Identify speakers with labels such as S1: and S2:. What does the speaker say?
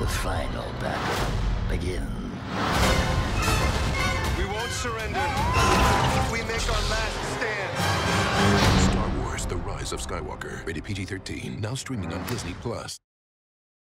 S1: The final battle begins.
S2: We won't surrender. We make our last stand.
S3: Star Wars The Rise of Skywalker. Rated PG 13. Now streaming on Disney Plus.